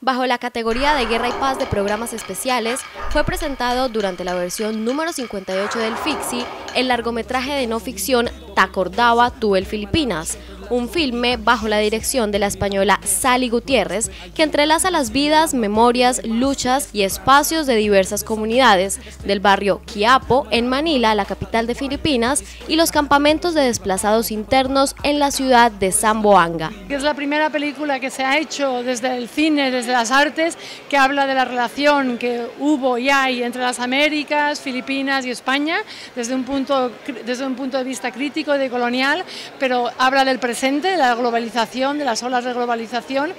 Bajo la categoría de Guerra y Paz de Programas Especiales, fue presentado durante la versión número 58 del FIXI el largometraje de no ficción Tacordaba tú el Filipinas, un filme bajo la dirección de la española Sally Gutiérrez que entrelaza las vidas, memorias, luchas y espacios de diversas comunidades del barrio Quiapo en Manila, la capital de Filipinas, y los campamentos de desplazados internos en la ciudad de Zamboanga. Es la primera película que se ha hecho desde el cine, desde las artes, que habla de la relación que hubo y hay entre las Américas, Filipinas y España, desde un punto, desde un punto de vista crítico de colonial, pero habla del presente de la globalización, de las olas de globalización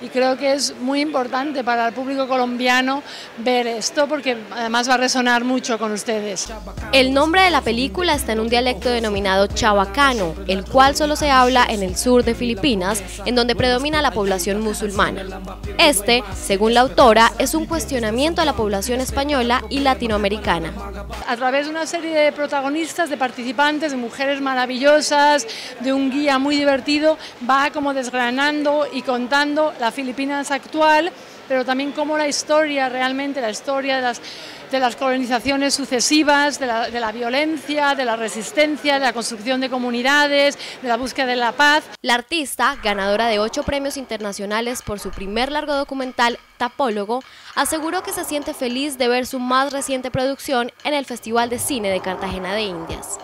y creo que es muy importante para el público colombiano ver esto porque además va a resonar mucho con ustedes. El nombre de la película está en un dialecto denominado chabacano, el cual solo se habla en el sur de Filipinas, en donde predomina la población musulmana. Este, según la autora, es un cuestionamiento a la población española y latinoamericana. A través de una serie de protagonistas, de participantes, de mujeres maravillosas, de un guía muy divertido, va como desgranando y contando la Filipinas actual, pero también cómo la historia, realmente la historia de las, colonizaciones sucesivas, de la, de la, violencia, de la resistencia, de la construcción de comunidades, de la búsqueda de la paz. La artista, ganadora de ocho premios internacionales por su primer largo documental, Tapólogo, aseguró que se siente feliz de ver su más reciente producción en el Festival de Cine de Cartagena de Indias.